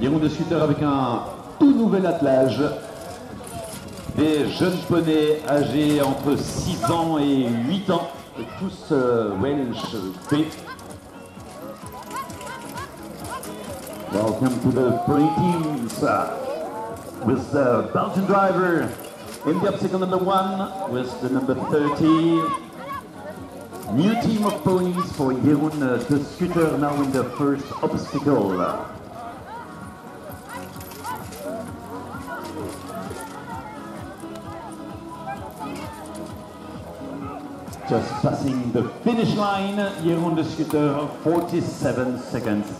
Jeroen de scooter avec un tout nouvel attelage. Des jeunes poneys âgés entre 6 ans et 8 ans, tous euh, Welsh B. Welcome to the three teams uh, with the Belgian driver in the obstacle number one with the number 30. New team of ponies for Jeroen uh, the scooter now in the first obstacle. Just passing the finish line, Jeroen de scooter, 47 seconds.